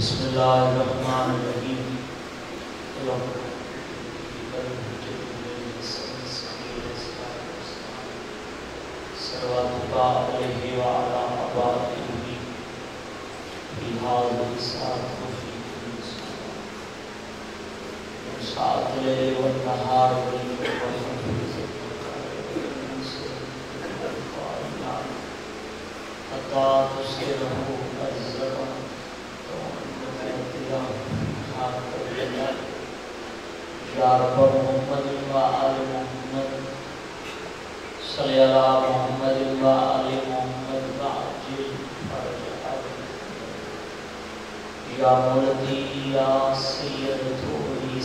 بسم اللہ الرحمن الرحیم. سرواتبا علیہ وعلا عبادہ فی حال ساتھ وفی کل ساتھ لے والنہار حتی تسیرہ یا رب محمد و آل محمد، صلی اللہ محمد و آل محمد و عجل فرج یا مولدی، یا سید تولی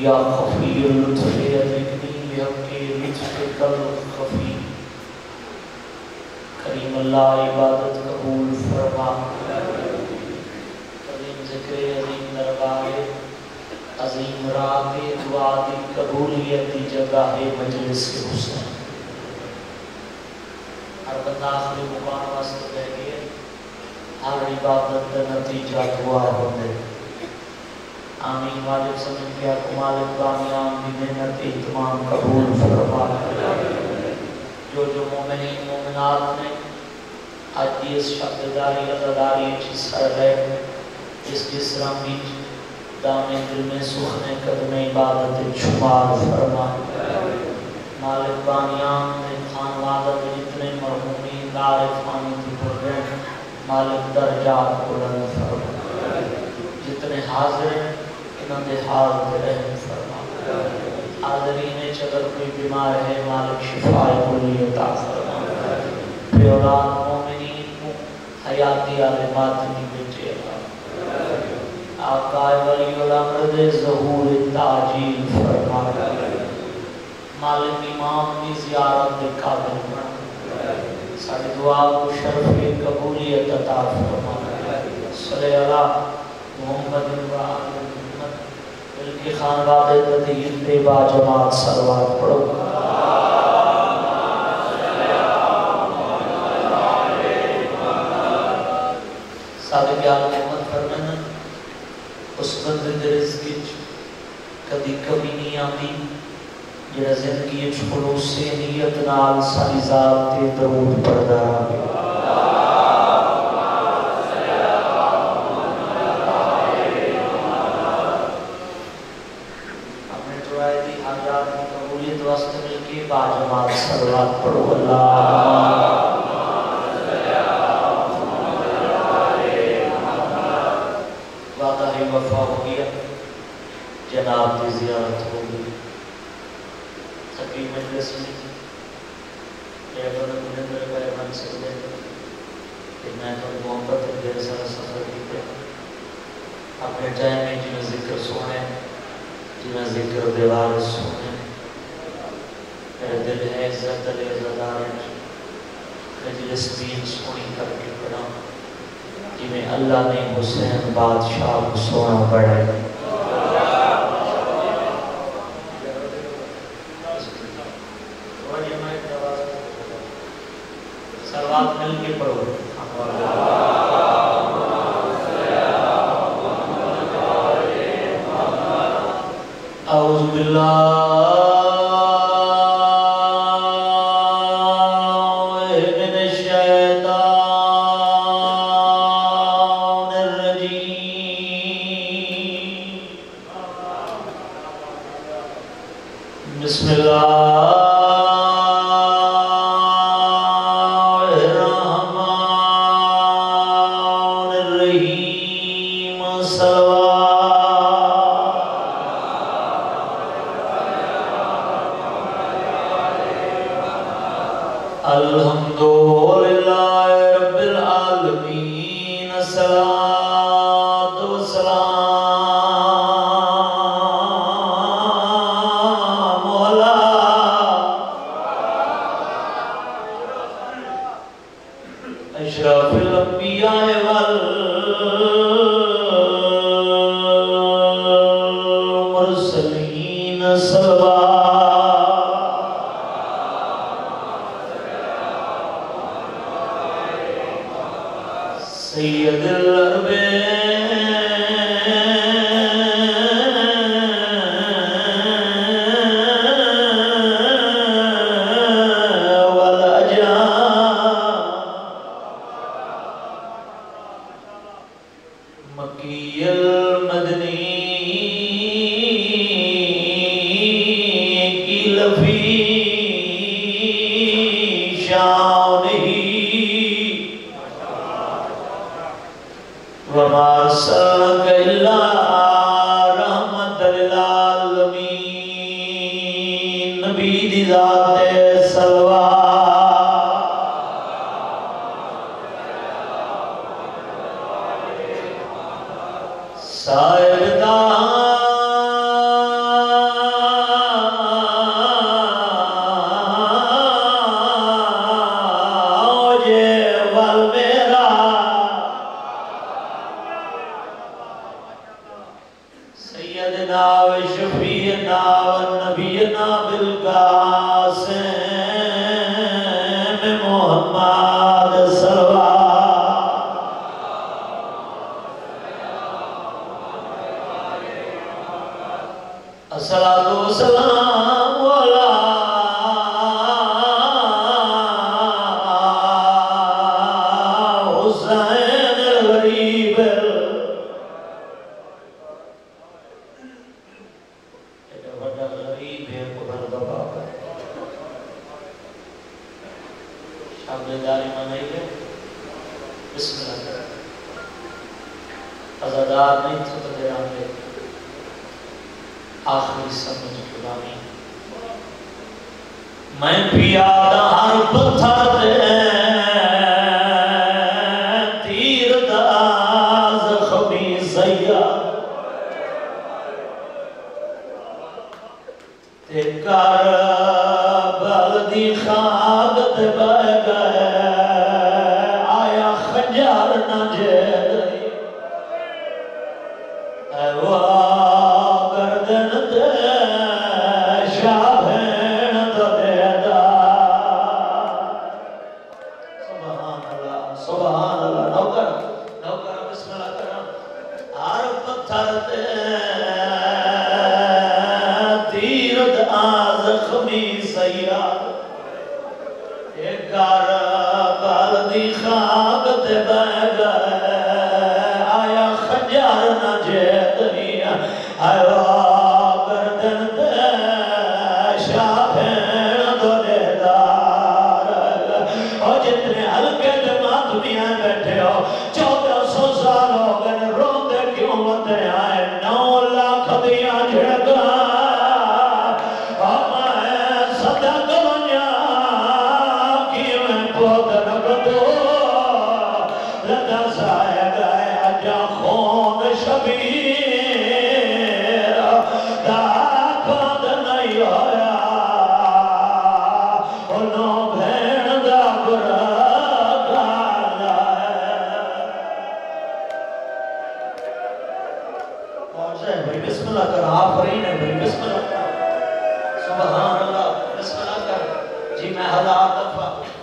یا خفی لطف ادکنی بحقی لطف کل خفی. کریم اللہ عبادت قبول فرما. عظیم ذکر عظیم دربار عظیم راہ دعا دی قبولیت دی جگہ ہے مجلس کے حسن۔ ہر بندہ آخری مقام واسطے بہ گئے ہر عبادت کا نتیجہ دعا ہوتے آمین۔ مالک سمجھ گیا کہ مالک بانیان بھی محنت، اہتمام قبول فرما۔ جو جو مومنین، مومنات نے آج کی اس شبداری رضاداری اچھی سر ہے اس کی سرم بیچ دامے دل میں، سخنے قدم عبادت چھمار فرما مالک بانیان نے خان وعدت جتنے مرحومی دار فانی کی پرگن مالک درجات بلند فرما جتنے حاضر ہیں انہوں نے حال رحم فرما حاضرین چگر کوئی بیمار ہے، مالک شفاء کلی عطا فرما پیولان مومنین کو، حیاتی عالمات کی آقا ولی الامر دے ظہور تاجیل فرما کر مالک امام کی زیارت دے قابل بنا ساری دعا کو شرف قبولیت عطا فرما صلی اللہ محمد و آل محمد بلکہ خان وعدے تدیر دے با جماعت سروات پڑھو۔ صادق آل محمد اس بندے دے رزقی کبھی کبھی نہیں آتی۔ جڑا زندگی خلوص نیت نال ساری ذات تے درود پڑھدا۔ رہے اپنے دعائے دی حاجات کی قبولیت واسطے مل کے با جماعت صلوات پڑھو اللہ وعدہ ہی وفا ہو گیا جناب کی زیارت ہو گئی تقریب مجلس میں میرے بندہ مجھے میرے بارے من سے دے کہ میں تو محبت دیر سارا سفر کیتے اپنے ٹائم میں جنہیں ذکر سونے جنہیں ذکر دیوار سونے میرے دل ہے عزت علی عزدار مجلس دین سونی کر کے پڑھا۔ میں اللہ نے حسین بادشاہ کو سونا بڑھائے Nada, nada,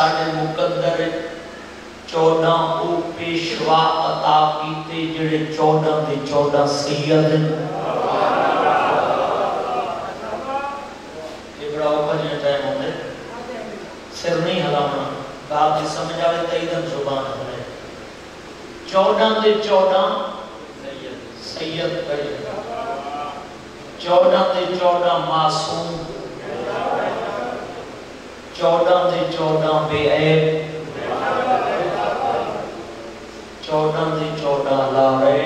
ساڑھے مقدر چودہ او پیشوا عطا کیتے جڑے چودہ دے چودہ سید ہیں یہ بڑا اوپر جنہ ٹائم ہوندے سر نہیں ہلانا بات یہ سمجھ آئے تیدن زبان ہے چودہ دے چودہ سید کہے چودہ دے چودہ معصوم چودہ دے چودہ بے عیب۔ چودہ دے چودہ لارے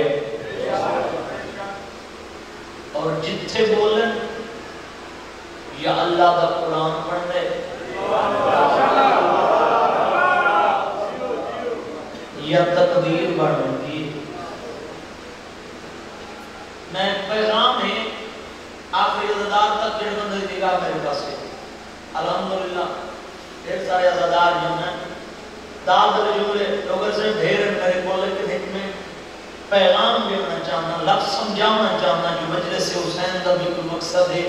اور جتھے بولن، یا اللہ دا قرآن پڑھ دے یا تقدیر بڑھ دی میں پیغام ہے آخری عزدار تک جڑے بندے دیگا میرے پاس ہے۔ الحمدللہ۔ ڈھیر سارے عزدار جو ہیں، دال دل جملے لوگر سے ڈھیر میرے بولے کہ دیکھ میں پیغام دینا چاہنا، لفظ سمجھانا چاہنا جو مجلس حسین کا بھی کوئی مقصد ہے۔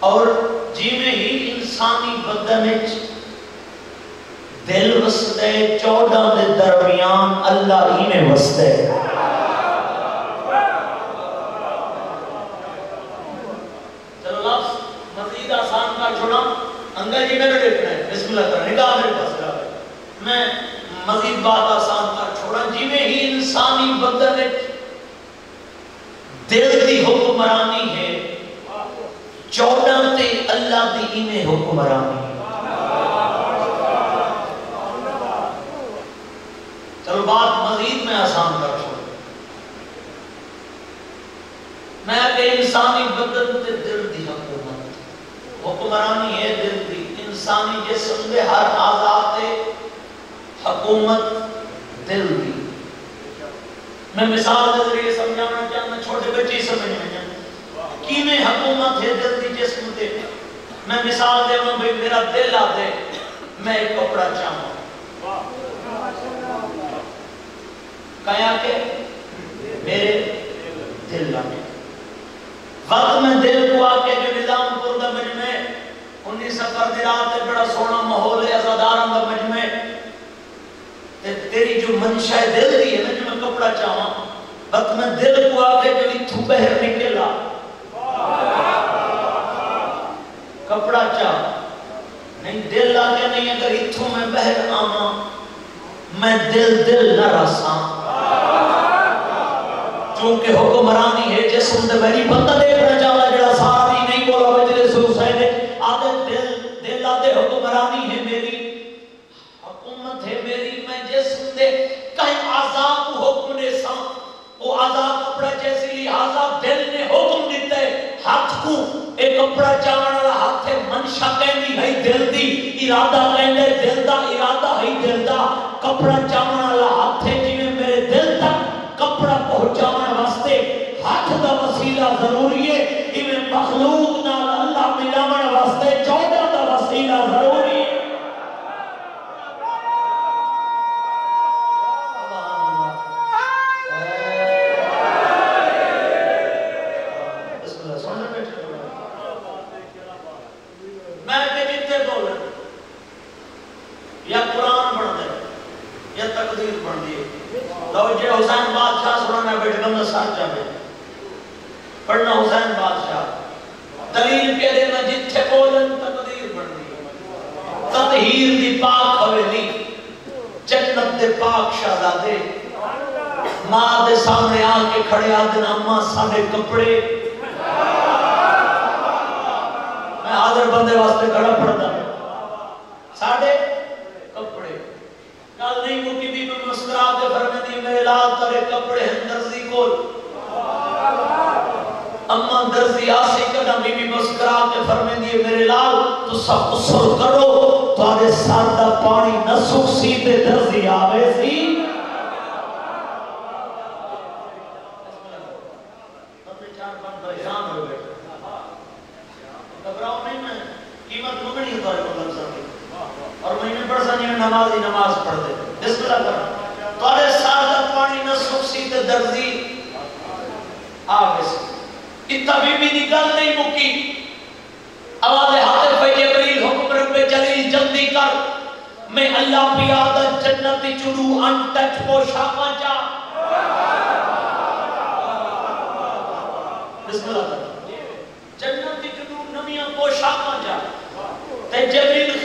اور جی میں ہی انسانی بدن دل وستے چودہ دے درمیان اللہ ہی میں وستے چلو لفظ مزید آسان کا چھوڑا۔ انگل جی میں نے دیکھنا ہے بسم اللہ کرنے نگاہ میرے پاس رہا ہے میں مزید بات آسان کا چھوڑا جی میں ہی انسانی بدن دل دی حکمرانی ہے چودہ تے اللہ دی انہیں حکمرانی ہے چلو بات مزید میں آسان کر چھوڑ میں کہ انسانی بدن تے دل دی حکومت حکمرانی ہے دل دی انسانی جسم دے ہر آزاد حکومت دل دی میں مثال دے ذریعے سمجھانا چاہتا چھوٹے بچے سمجھ میں جانا کی میں حکومت ہے دل دی جسم دے میں مثال دے میں بھئی میرا دل آ دے، میں ایک کپڑا چاہوں۔ کہا کہ میرے دل آ وقت میں دل کو آ کے جو انیس سفر دی رات ہے بڑا سونا محول ہے ازادارم کا مجمع تے تیری جو منشاء دل دی ہے نا، جو میں کپڑا چاہاں وقت میں دل کو آ کے جو اتھو بہر نکلا کپڑا چاہ نہیں، دل آ کے نہیں، اگر اتھو میں بہر آما میں دل دل نہ رساں چونکہ حکمرانی ہے، جسم دے میری بندہ دیکھنا چاہتا جڑا ساری نہیں بولا مجلس حسین آدھے دل دل آدھے حکمرانی ہے میری حکومت ہے میری میں جسم دے کہیں عذاب حکم نے سا آزاد کپڑا جیسی لہذا دل نے حکم دیتا ہے ہاتھ کو اے کپڑا چاہنا والا ہاتھ ہے، منشا کہنی ہے دل دی، ارادہ کہنے دل دا ارادہ ہے دل دا کپڑا چاہنا والا ہاتھ ہے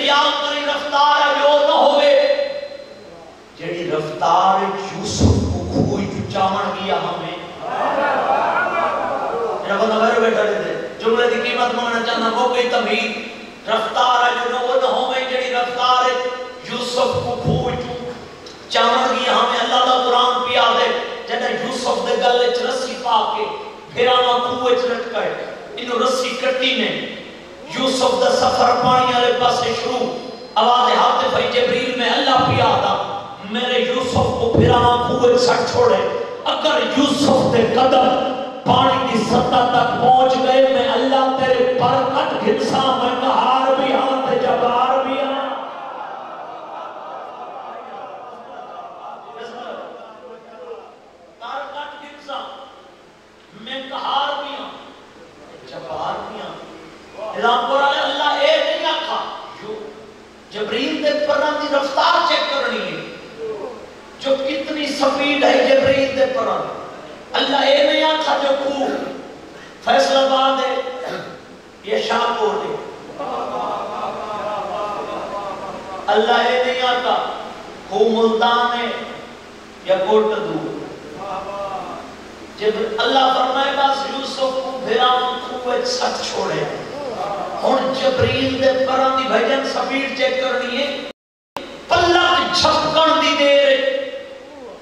جبریل خیال کری رفتار ہے جو نہ ہوئے۔ جڑی رفتار یوسف کو کھوئی جو چامن گیا ہمیں۔ جب بندہ میرے بیٹھا جی دے جملے دی قیمت مانگنا چاہنا، وہ کوئی تمہید۔ رفتار ہے جو نہ نہ ہوئے۔ جڑی رفتار یوسف کو کھوئی جو چامن گیا ہمیں۔ اللہ دا قرآن پیا دے۔ جنہیں یوسف دے گلے چ رسی پا کے پھرانا کھوئے چ لٹکائے انہوں رسی کٹی نے۔ یوسف دا سفر پانی والے پاسے شروع۔ آواز ہاتھ بھائی جبریل میں اللہ پیا دا میرے یوسف کو پھر آنکھوں سٹ چھوڑے۔ اگر یوسف دے قدم پانی کی سطح تک پہنچ گئے، میں اللہ تیرے پر کٹ گھنسا، میں کہار بھی ہاں تے جبار بھی ہاں کار کٹ گھنسا میں کہار بھی ہاں جبار بھی ہاں اعلان پر اللہ اے نہیں آکھا جو جبریل دے پران دی رفتار چیک کرنی ہے۔ جو کتنی سپیڈ ہے جبریل دے پران اللہ اے نہیں آکھا جو کو فیصلہ باد ہے، یہ شاہ کو دے۔ اللہ اے نہیں آتا کو ملتان ہے یا کوٹ دو جب اللہ فرمائے، بس یوسف کو بھرام خوبت سچ چھوڑے۔ ہن جبریل دے پران دی بھجن سپیڈ چیک کرنی ہے۔ پلک چھپکن دی دیر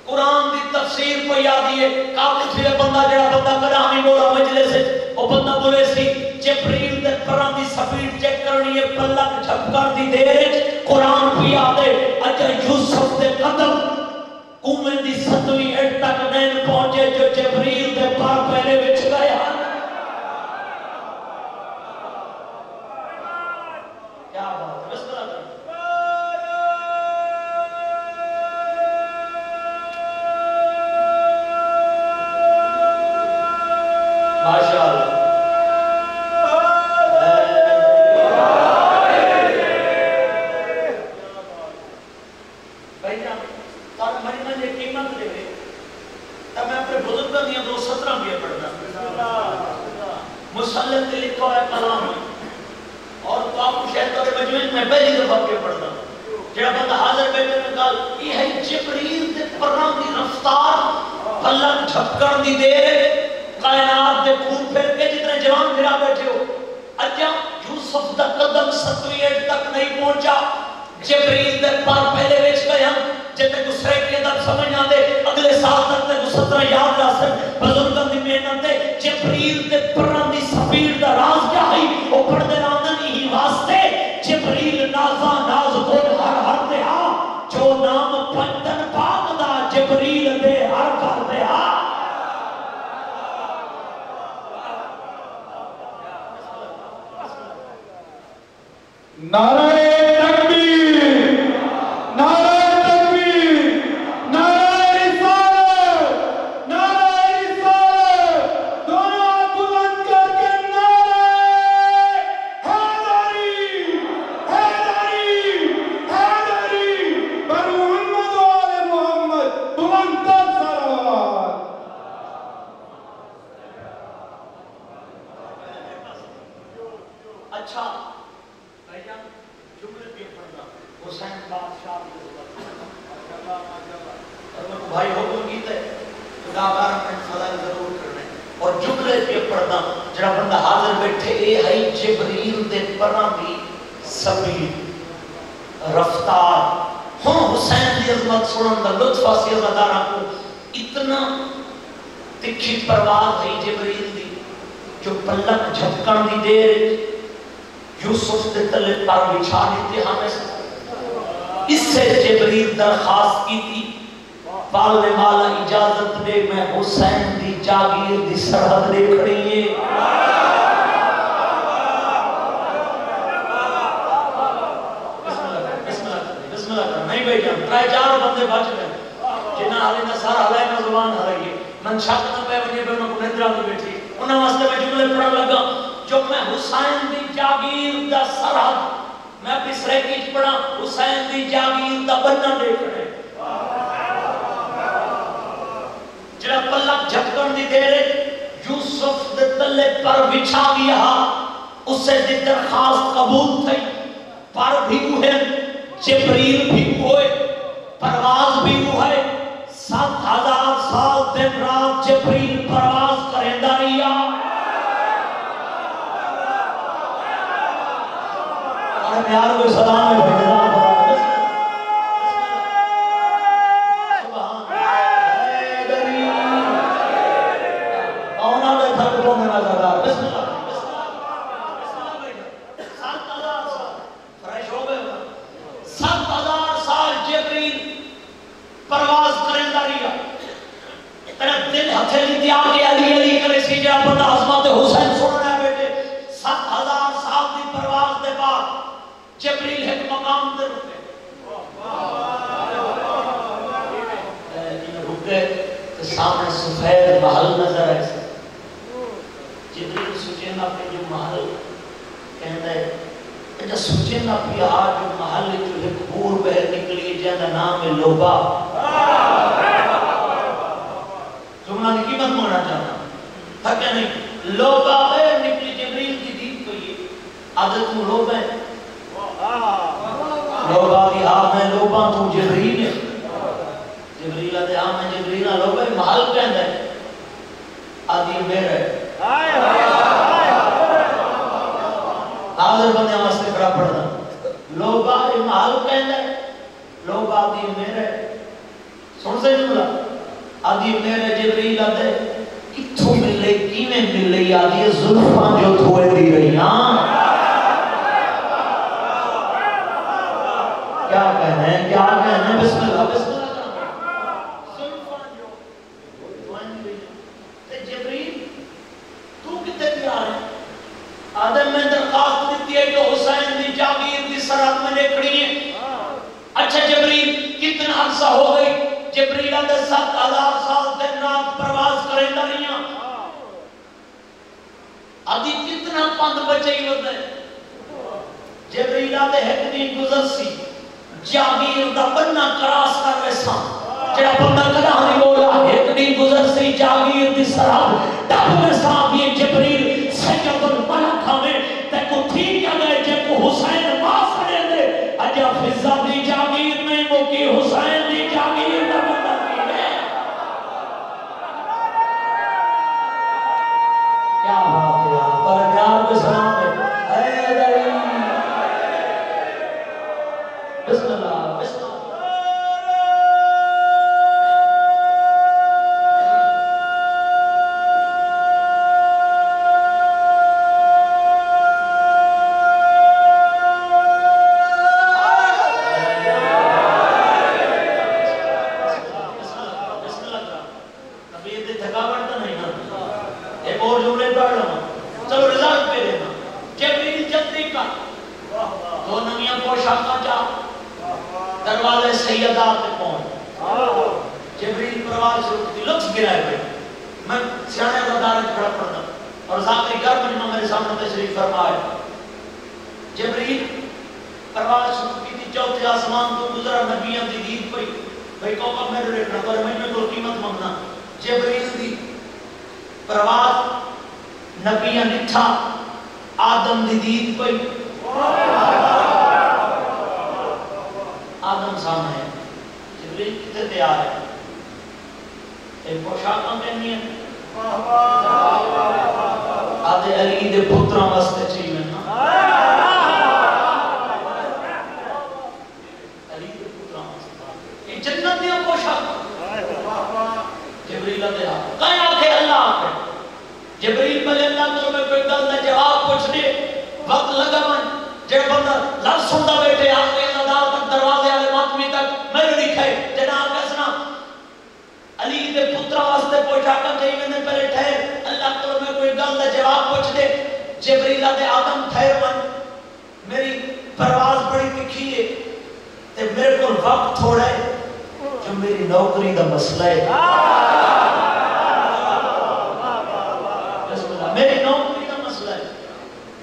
قرآن دی تفسیر کو یاد ہے۔ کافر تھے بندہ جڑا بندہ کلامی بولا مجلس ہے۔ وہ بندہ بولے سی، جبریل دے پران دی سپیڈ چیک کرنی ہے۔ پلک چھپکن دی دیر قرآن کو یاد ہے۔ اجا یوسف دے قدم کومن دی ستویں اٹ تک نہیں پہنچے جو جبریل دے پار پہلے وچ گیا اور پیار کوئی سلام ہے بھیجنا سبحان اے دری اونا دے تھک کو میرا زدار بسم اللہ بسم اللہ بسم اللہ بیٹھا سات ہزار سال فریش ہو گئے سات ہزار سال جبریل پرواز کریں داریا تیرا دل ہتھے لی دیا کہ علی علی کرے سی جا بندہ عظمت حسین سننا ہے بیٹے سات ہزار سال دی پرواز دے بعد جبریل ایک مقام دے رکے ان رکے تو سامنے سفید محل نظر ہے جبریل سوچے نا پہ جو محل کہندہ ہے اچھا سوچے نا پہ آج جو محل جو ایک بور بہر نکلی جہاں نام لوبا جملہ کی قیمت ماننا چاہتا۔ تھا کیا نہیں؟ لوبا بہر نکلی جبریل کی دید کو یہ۔ عادت میں لوبا ہے۔ لوبا کی ہاں میں لوبا تو جبریل ہے۔ جبریل آدھے ہاں میں جبریل آ لوبا ہے، محل کہندہ ہے؟ آدھی میرا ہے۔ حاضر بندے واسطے کڑا پڑھنا۔ لوبا یہ محل کہندہ ہے لوبا آدھی میرا ہے سن سے جملہ آدھی میرے جبریل آدھے کتھوں ملے کیویں ملے؟ آدھی زلفاں جو تھوڑے دی رہی ہاں کیا کہنے ہیں کیا کہنے ہیں بسم اللہ بسم اللہ۔ رہی آدم میں درخواست دیتی ہے کہ حسین دی جاگیر دی سرحد میں نکڑی ہے اچھا جبریل کتنا عرصہ ہو گئی؟ جبریل آدھے سات ہزار سال دن رات پرواز کریں دریاں نہ پند بچے ہی ہوتے جبریل آدھے ایک دین گزر سی۔ جاگیر دا بننا کراس کر رہے ویسا جڑا بندہ کدا ہمیں بولا، ایک دن گزر سی۔ جاگیر دی سراب تب ڈب ویسا یہ جبریل سید الملک ہمیں تے کو ٹھیک ہے جے کو حسین معاف پوشاکاں پہنی ہے آدھے علی دے پتران واسطے چاہیے نا علی دے پتران واسطے یہ جنت دیا پوشاکاں جبریل دے آ کہیں آکھے اللہ آکھے جبریل بلے اللہ تو میں کوئی گل دے جواب پوچھ دے وقت لگا من جڑ بندہ لفظ سندا بیٹھے آخری نظار تک دروازے والے ماتمی تک میرے لکھے جناب کسنا علی دے پترا واسطے پوچھا کر جائی میں پہلے ٹھہر، اللہ تو میں کوئی گل دا جواب پوچھ دے۔ جبریل دے آدم ٹھہر من میری پرواز بڑی تکھی ہے۔ تے میرے کو وقت تھوڑا ہے جو میری نوکری کا مسئلہ ہے۔ میری نوکری کا مسئلہ ہے۔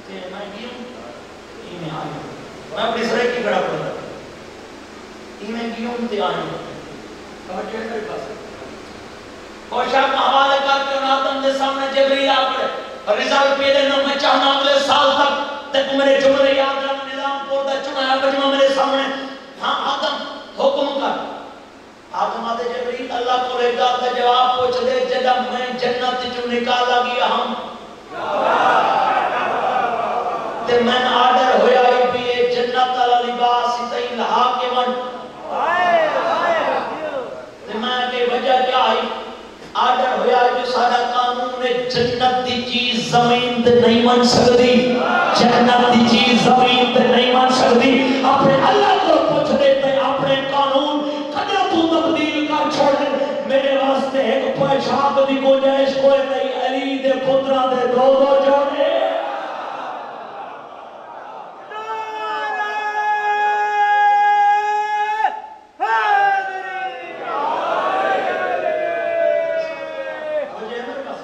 کہ میں کیوں ای میں آئی ہوں۔ میں اپنی سرے کی کڑا پڑھتا ای میں کیوں تے آئی ہوں۔ توجہ ہے میرے پاس۔ کوشا حوالے کر کے آدم دے سامنے جبریل آ پڑے۔ اور رزالت پہ دینا میں چاہنا اگلے سال تک تک میرے جملے یاد رہا نظام پور دا چنایا بجمع میرے سامنے۔ ہاں آدم، حکم کر۔ آدم آدھے جبریل، اللہ کو لے گا تے جواب پوچھ دے، جدہ میں جنت جو نکالا گیا ہم تے میں آڈر ہویا ہی بھی یہ جنت والا لباس ہی تے لہا کے من تے میں کہ وجہ کیا ہے آڈر ہویا ہے جو سارا قانون نے جنت دی چیز زمین تے نہیں بن سکتی۔ جنت دی چیز زمین تے نہیں بن سکتی۔ اپنے اللہ کو پوچھ دے تے اپنے قانون کدے تو تبدیل کر چھوڑ میرے واسطے ایک پیشاب دی گنجائش کوئی نہیں۔ علی دے پترا دے دو دو جوڑے مجھے میرے پاس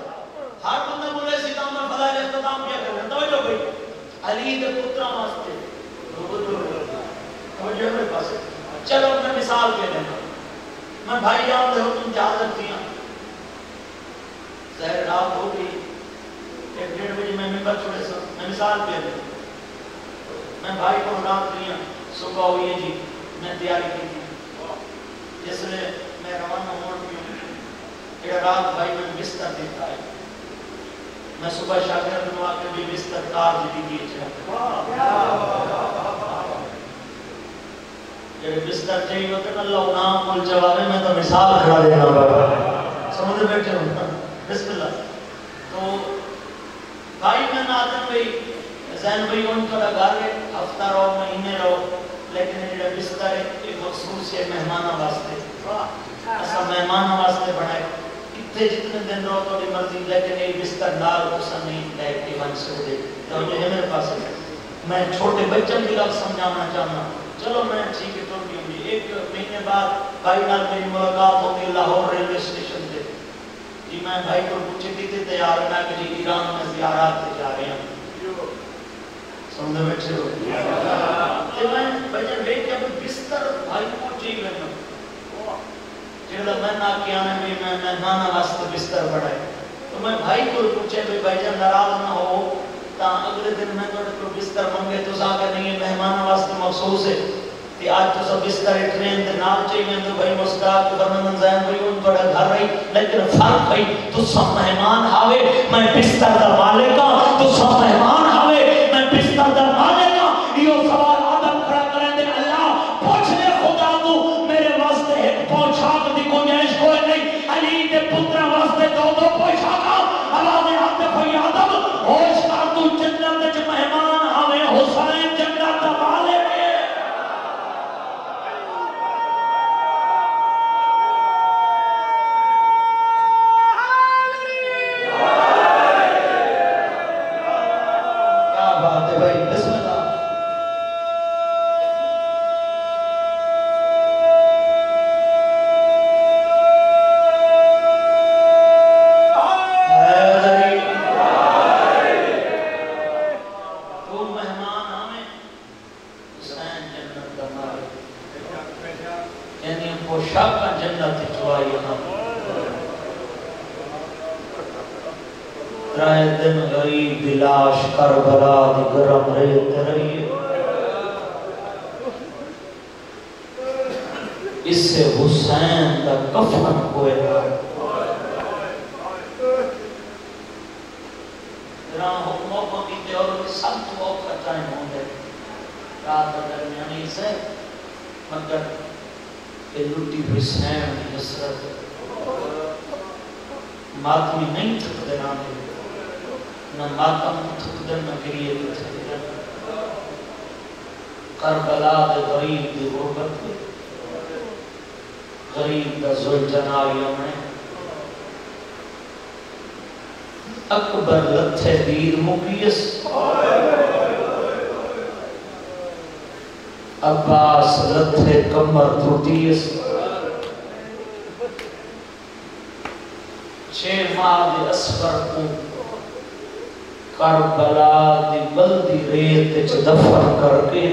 ہر بندہ بولے سی کام میں فضائل اختتام کیا کرنا توجہ بھائی علی دے پترا واسطے توجہ میرے پاس چلو میں مثال کے لینا میں بھائی جان دے ہو تم اجازت دیا ظاہر رات ہو گئی ایک ڈیڑھ بجے میں ممبر چھوڑے سا میں مثال کے لیں میں بھائی کو رات دیا صبح ہوئی ہے جی میں تیاری کی تھی جس نے میں روانہ ہونے کی کہ رات بھائی میں بستر دیتا ہے میں صبح شاگرد بنوا کے بھی بستر کار جی دیے چاہتا کہ بستر چاہیے ہوتے نا اللہ نام مل جواب ہے میں تو مثال کھڑا دینا بابا سمجھ بیٹھے ہوں بسم اللہ تو بھائی میں نادن بھائی زین بھائی ان کا گھر ہے ہفتہ رہو مہینے رہو لیکن یہ جڑا بستر ہے یہ مخصوص ہے مہمانوں واسطے ایسا مہمانوں واسطے بنائے اتنے جتنے دن رہو تو مرضی لیکن یہ بستر نال اسا نہیں لے کے بن سکتے تو یہ ہے میرے پاس میں چھوٹے بچوں کی گل سمجھانا چاہنا چلو میں ٹھیک ہے تو بھی ایک مہینے بعد بھائی نال میری ملاقات ہوگی لاہور ریلوے اسٹیشن پہ جی میں بھائی کو پوچھی تھی تھی تیار میں کہ جی ایران میں زیارات پہ جا رہے ہیں سمجھے بیٹھے ہو تو میں بجن بیٹھ کے بستر بھائی کو چاہیے میں جڑا میں نہ کیا میں بھی میں مہمان واسطے بستر بڑھائے تو میں بھائی کو پوچھے بھی بھائی جان ناراض نہ ہو تا اگلے دن میں تو کو بستر منگے تو سا کہ نہیں مہمان واسطے مخصوص ہے کہ آج تو سب بستر ٹرین دے نام چاہیے تو بھائی مسکرات کے برمن زین بھائی ان تھوڑا گھر رہی لیکن فرق بھائی تو سب مہمان آوے، میں بستر دا مالک ہاں تو سب مہمان پترا واسطے دو دو پوچھاکا اللہ نے آتے کوئی ٹائم ہوں گے۔ رات درمیانی سے مگر کہ لٹی حسین کی حسرت ماتمی نہیں تھک دینا دے نہ ماتم تھک دن نہ گریے بھی تھک دن کربلا دے غریب دی غربت دے غریب دا زل جناوی امنے اکبر لتھے دیر مقیس۔ عباس لتھے کمر ٹوٹیس چھ ماہ دے اسفر کو کربلا دی بلدی ریت چ دفن کر کے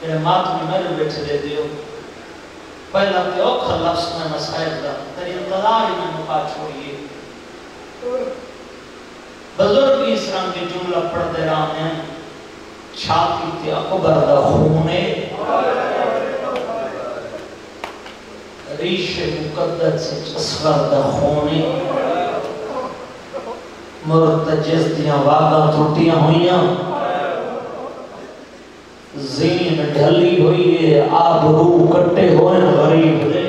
میرے ماتمی میرے بیٹھے دے دیو۔ پہلا تے اوکھا لفظ میں مسائل دا تیری انتظار میں مقا چھوڑیے۔ بزرگ اس رنگ جملہ پڑھ دے رہا ہیں چھاتی تے اکبر دا خونے ریش مقدس سے اصغر دا خونے مرتجز دیاں واگاں ٹوٹیاں ہوئیاں۔ زین ڈھلی ہوئی ہے آبرو کٹے ہوئے، غریب دے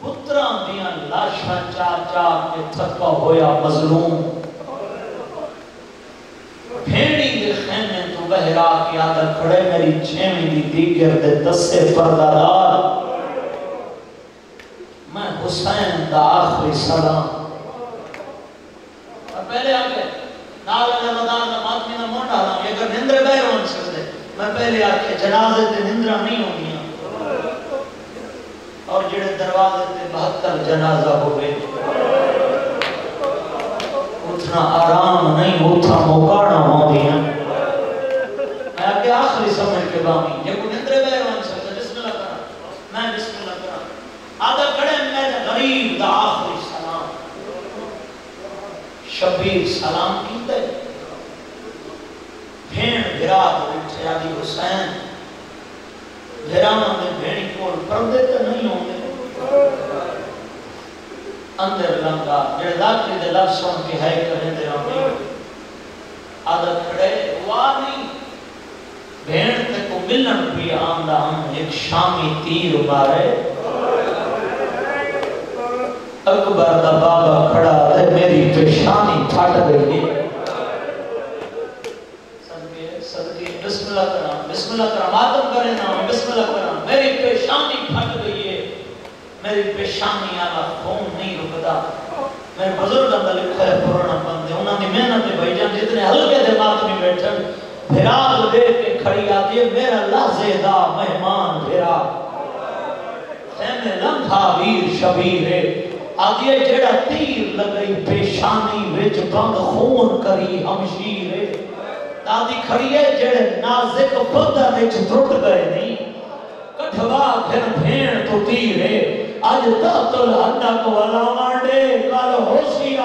پتران دیاں لاشاں چار چار کے تھکا ہویا مظلوم بھیڑی دے خیمے تو بہرا کی آدھر کھڑے میری چھیمی دی دیگر دے دسے پردارار میں حسین دا آخری سلام۔ اور پہلے آگے نال رمضان کا ماتمی نہ مونڈا رہا یہ اگر نندر بے رون سکتے۔ میں پہلے آکے جنازے تے نندرہ نہیں ہونی ہاں۔ اور جڑے دروازے تے بہتر جنازہ ہو گئے اتنا آرام نہیں، اتنا موقعنا ہو دیا میں آگے آخری سمجھ کے بامی یہ کوئی نندر بے رون سکتے بسم اللہ کرا میں بسم اللہ کرا آدھا کڑے میں غریب دا آخری سلام شبیر سلام کیتے بھین بھرا بیٹھے علی حسین بھرانا میں بھینی کول پردے تے نہیں ہوں گے اندر لنگا جڑے لاکری دے لفظ سن کے ہے کریں دے رہا آدھا کھڑے ہوا نہیں بھین تے ملن بھی آمدہ ہم ایک شامی تیر مارے اکبر دا بابا کھڑا ہے، میری پیشانی پھٹ گئی ہے صدقے صدقے بسم اللہ کرام بسم اللہ کرام، آدم کرے نا بسم اللہ کرام، میری پیشانی پھٹ گئی ہے میری پیشانی آلا خون نہیں رکتا میرے بزرگ اندر لکھا ہے، پرانا بندے انہوں نے محنت بھائی جان، جتنے ہلکے دماغ میں بیٹھے بھراغ دے کے کھڑی آتی ہے، میرا لحظے دا مہمان بھرا خیمے لنگھا ویر شبیر ہے۔ آدھی ہے جڑا تیر لگئی، پیشانی وچ بند خون کری ہمشیر ہے۔ کھڑی ہے، جڑے نازک بدہ وچ ٹوٹ گئے نہیں کٹھوا پھر بھین تو تیر ہے۔ اج تحت الحنہ کو علا مانڈے کل ہوشیا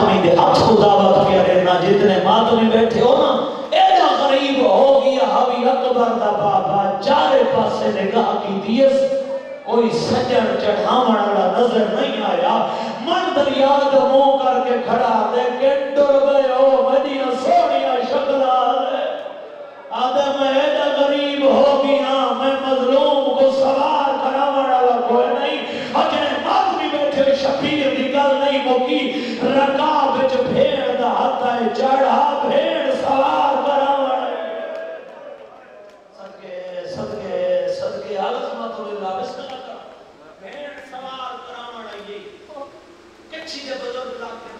آدمی دے ہاتھ کو دعوت کیا رہنا جتنے ماتمی بیٹھے ہو نا، ایڈا غریب ہو گیا حوی اکبر دا بابا، چارے پاسے نگاہ کی دیس، کوئی سجن چڑھاوڑ والا نظر نہیں آیا۔ من دریا دو منہ کر کے کھڑا دے کے ڈر گئے ہو مدینہ سونیا شکل آ رہے الحمدللہ بسم اللہ کرو بھین سوال کراون آئیے کچھی دے بزرگ لاکے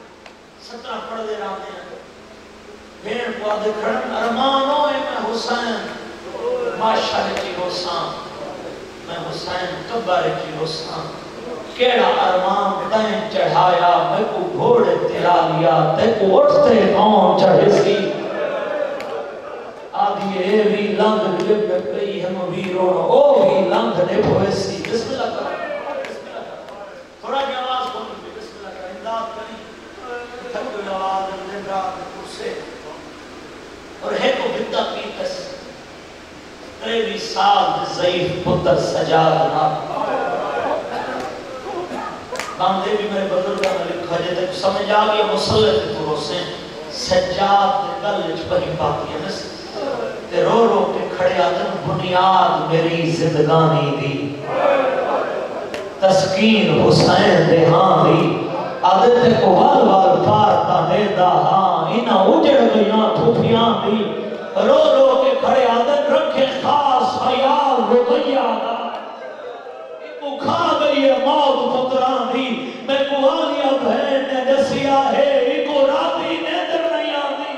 سترہ پڑھ دے رہا ہیں بھین کو میں حسین۔ ماشاء کی حسین۔ میں حسین کبر کی حسین۔ کیڑا ارمان تین چڑھایا، میں کو گھوڑے تیرا لیا، تے کو اٹھتے کون چڑھے سی۔ آدھی اے بھی لنگ لب پئی ہم ویروں او بھی لنگ نے پوئے سی۔ بسم اللہ کرو بسم اللہ کرو تھوڑا جی آواز کھول کے بسم اللہ کرو امداد کریں تھک کوئی آواز دن رات کرسے اور ہے کو بدہ کی کس تریوی سال ضعیف پتر سجاد نہ۔ باندے بھی میرے بزرگاں نے لکھا جے تک سمجھ آ گیا مسلح تے پروسے سجاد دے گل وچ پہی پاتی ہے نس۔ تے رو رو کے کھڑے آدم بنیاد میری زندگانی دی۔ تسکین حسین دے ہاں دی۔ عادت کو وال وال خوفیاں تھی دی رو رو کے کھڑے عادت رکھے خاص خیال رضیہ دا کو کھا گئی ہے موت پتران دی میں کو آلیا بہن نے دسیا ہے ایکو راتی نیدر نہیں آتی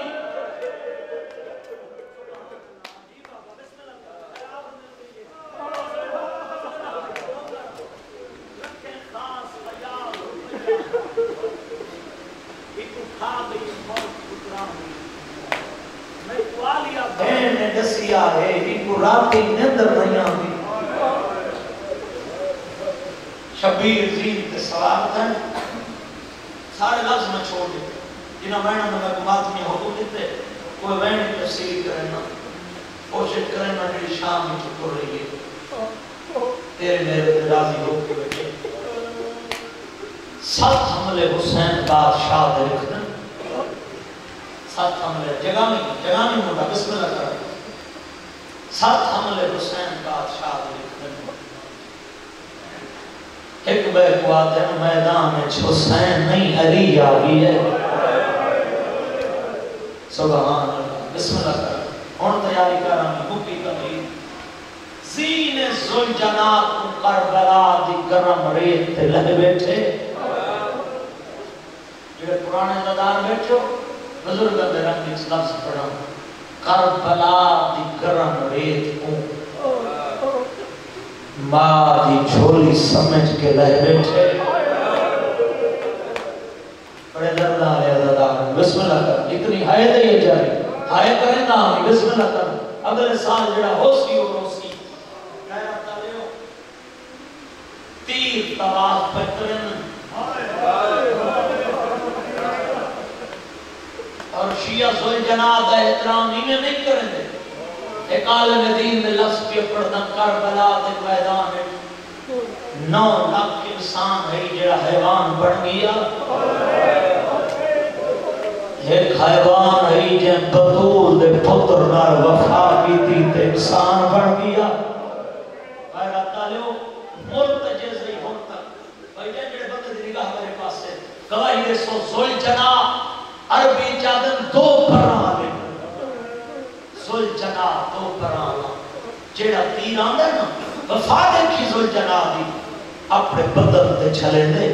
بہن نے دسیا ہے ایکو راتی نیدر نہیں آتی شبیر زین کے سوال تھا سارے لفظ میں چھوڑ دیتے جنہاں وینا میں میں بات میں حکم دیتے کوئی وین کی تفسیر کرنا کوشش کرنا میری شام میں چکر رہی ہے تیرے میرے راضی ہو کے بیٹھے سات حملے حسین بادشاہ دے لکھ دیں سات حملے جگہ میں جگہ میں ہوتا بسم اللہ کرا سات حملے حسین بادشاہ دے لکھ دیں ایک بے کو آتے ہیں میدان میں حسین نہیں علی آگی ہے سبحان اللہ بسم اللہ کر ہون تیاری کر ہمیں مکی تمہیں زین زل جنات کو کربلا دی گرم ریت تے لہ بیٹھے جو پرانے دادار بیٹھو بزرگ دے اس لفظ پڑھا، کربلا دی گرم ریت کو ماں دی جھولی سمجھ کے لہ بیٹھے۔ بڑے درد آ رہے دادا بسم اللہ کر۔ اتنی ہائے دے یہ جاری۔ ہائے کریں نہ آمی بسم اللہ کر۔ اگلے سال جڑا ہو سی ہو رو سی تیر تواف پترن اور شیعہ زل جناب احترام انہیں نہیں کریں دے۔ ایک عالم دین میں لفظ کے پردہ کربلا دے میدان ہے نو لاکھ انسان ہے جڑا حیوان بن گیا۔ ایک حیوان ہے جن بطول دے پتر نار وفا کی تھی تے انسان بن گیا۔ غیرت تعالیو مرتجز نہیں ہوتا بھائی جڑے بندے دی نگاہ میرے پاس ہے، گواہی دے سو زل جنا عربی زل جنا دو پران جیڑا تیر آندا نا وفا دیکھی زل جنا دی، اپنے بدن تے چھلے دے۔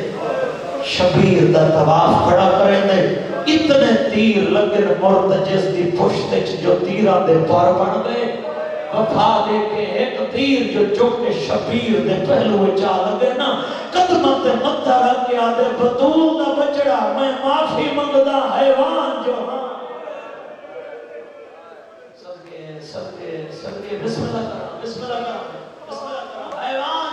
شبیر دا تواف کھڑا کریں دے۔ اتنے تیر لگن مرتجز دی پشت چ جو تیران دے پار بن گئے۔ وفا دے کے ایک تیر جو چک کے شبیر دے پہلو چا لگے نا قدمت متھا رکھ کے آدھے بطول دا بچڑا، میں معافی منگدا، حیوان جو صلي صلي بسم الله كرام بسم الله كرام بسم الله كرام حيوان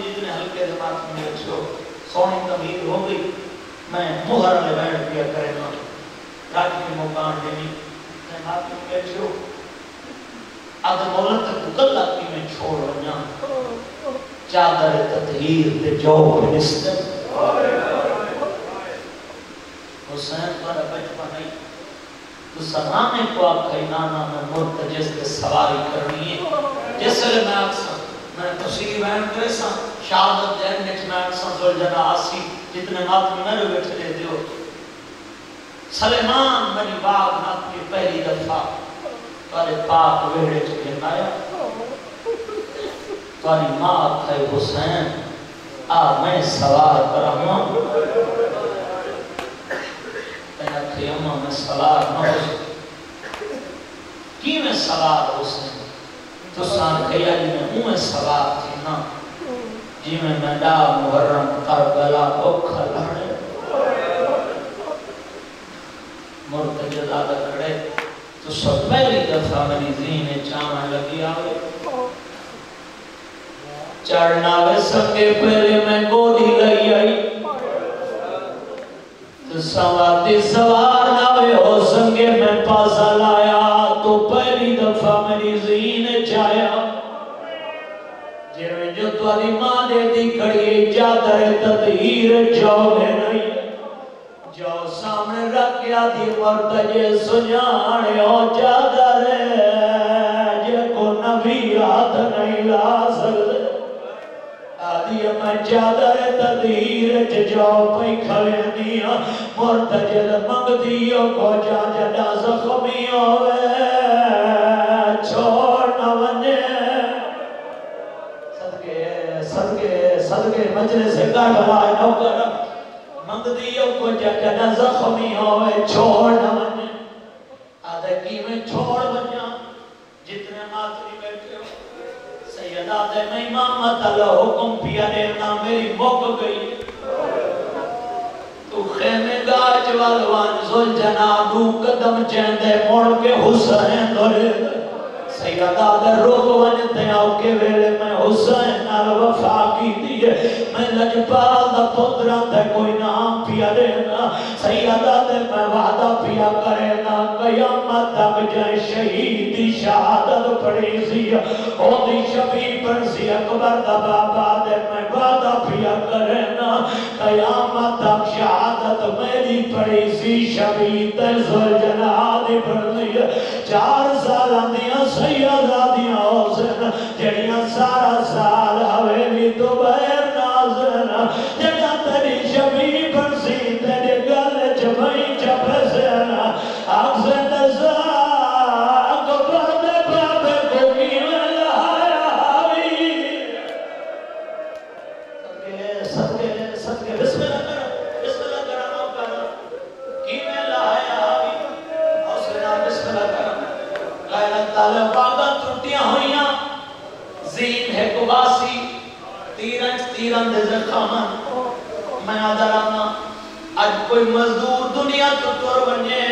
کری جتنے ہلکے دماغ میں چھو سونی تمہید ہو گئی، میں مہر میں بیٹھ دیا کرے نا راج کے موقعان دینی میں ہاتھ میں بیٹھو اد مولت مقلہ کی میں چھوڑ ونیا چادر تطہیر دے جو نسلم حسین پر بچپن نہیں تو سرانے کو آپ کھائی نانا میں مرد جس کے سواری کرنی ہے۔ جس لیے میں آپ اکسا میں تشریح بہن کرے سا شہادت دین نٹ میں اکسا زول آسی، جتنے مات میں میرے بیٹھے لے دیو سلیمان بنی باغ نات کی پہلی دفعہ پارے پاک ویڑے چکے آیا پاری ماں تھے حسین۔ آ، میں سوار کر ہوں کہنا تھے اممہ میں سوار نہ ہو سکتے کی میں سوار حسین؟ تو سان کہیا جی میں ہوں میں تھی نا۔ جی میں میں ڈا محرم، کربلا، اوکھا لڑے۔ مرتجد آدھا کھڑے تو سب پہلی دفعہ میری ذہن چاہنے لگی آئے چڑھنا وے سکے پہلے میں گودی لئی آئی۔ تو سواتی سوار نہ وے ہو سکے میں پاسا لایا ذہن چاہیا جو توالی ماں دے دی کھڑی چادر تطہیر جاؤ ہے نہیں جو سامنے رکھیا دی مرتجے سنیانے ہو چادر جے کو نبی ہاتھ نہیں لا سکتے آدھی میں چادر تدیر جاؤ پئی کھوے دیا مرتجل مگ دیو کو جا جڑا زخمی ہوئے صدقے صدقے مجلس گاڑ بھائے نوکر مگ دیو کو جا جڑا زخمی ہوئے، چھوڑ نہ ونے آدھے کی میں چھوڑ بنیا، جتنے ماتری بیٹھے ہو۔ سیدہ دے میں امامت اللہ حکم پیا دینا میری موک گئی۔ تو خیمے گاج والوان زل جنابو، قدم چیندے، موڑ کے حسین دورے سیدہ دے روگ ونتے کے ویلے میں حسین نال وفا کی دیئے میں لجپال دا پتران تے کوئی نام پیا دینا سیدہ دے میں وعدہ پیا کرینا قیامت تک جائے شہیدی شہادت پڑی سی۔ او دی شبی پر سی اکبر دا بابا دے میں وعدہ پیا کرینا قیامت تک شہادت میری پڑی سی۔ شبی تے زل جنادی پر سی چار سال اندیاں سیدہ دیاں حسین جڑیاں سارا سال حویلی تو بیر نازن کرو غیرت تعالی بابا ٹوٹیاں ہویاں زین ہے کباسی تیرن تیرن دے زخامن میں آدھرانا آج کوئی مزدور دنیا تو تور بنجے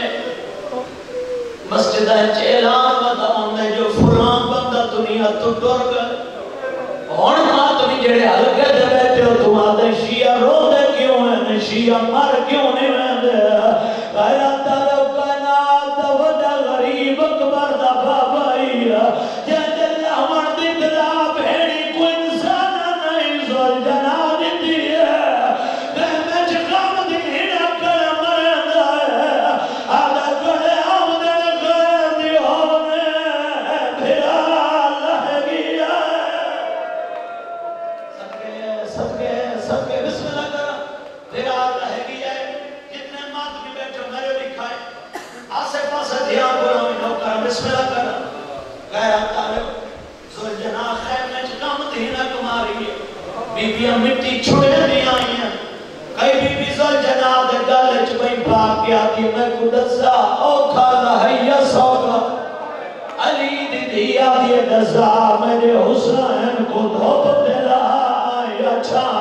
مسجدہ چیلان بتاؤں میں جو فران بندہ دنیا تو تور گئے۔ ہون ماں تمہیں جڑے ہلکے دے بیٹھے ہو تم آدھے شیعہ رو دے کیوں ہیں؟ شیعہ مر کیوں نہیں میں دے پاک کیا میں قدسہ او کھانا ہے سوکا علی دی دیا دی میں نے حسین کو دھوپ دلا یا چھان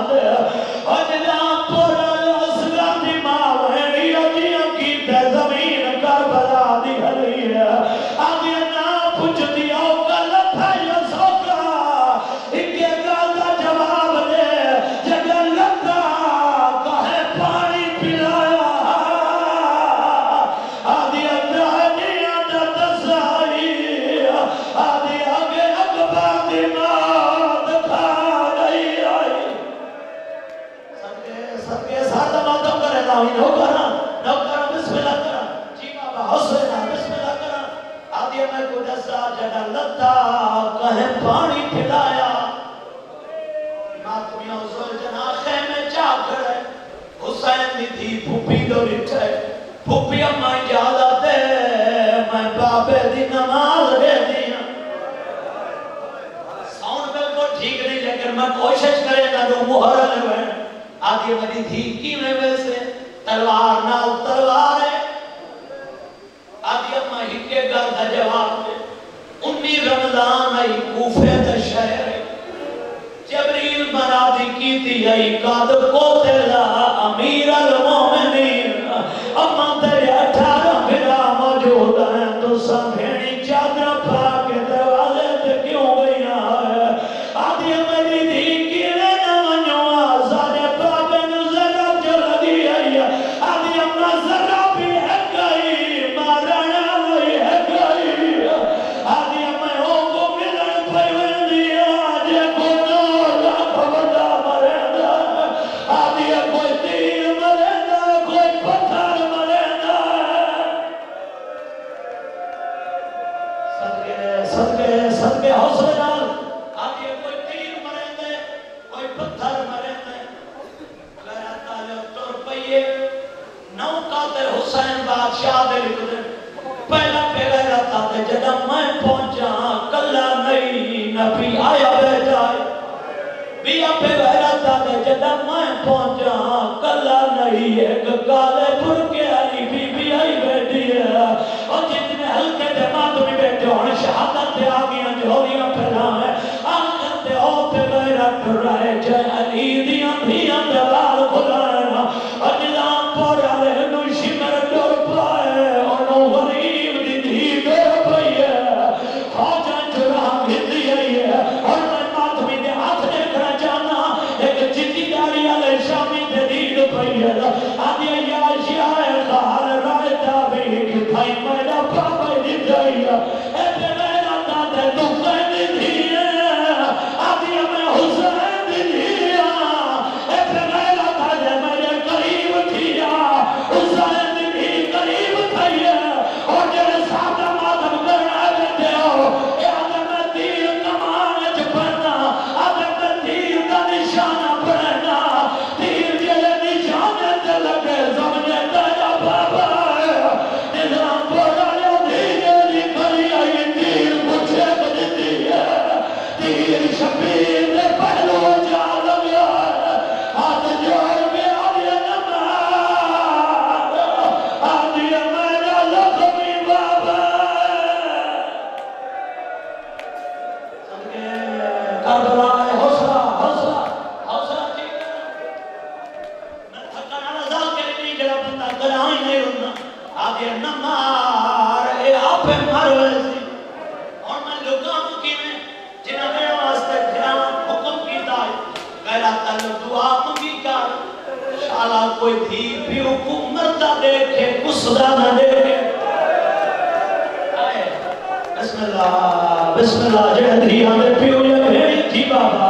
نبی آیا بے جائے۔ بھی پہ بہرہ تھا جدہ میں پہنچا ہاں، کلا نہیں ایک کالے پر کوئی دھی بھی حکومت نہ دیکھے کسدا نہ دیکھے بسم اللہ بسم اللہ جہدری ہمیں پیو یا میری تھی بابا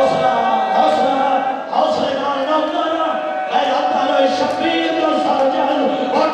حوصلہ حوصلہ حوصلہ کائنات والا اے اللہ تعالی شفیع تو سارجان اور